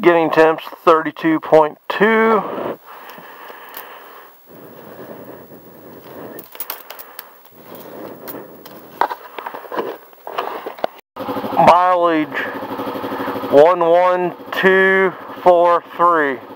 getting temps 32.2. Mileage 11243.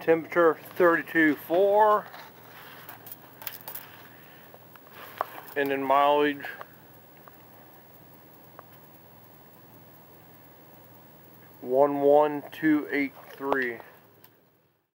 Temperature 32.4 and then mileage one one two eight three.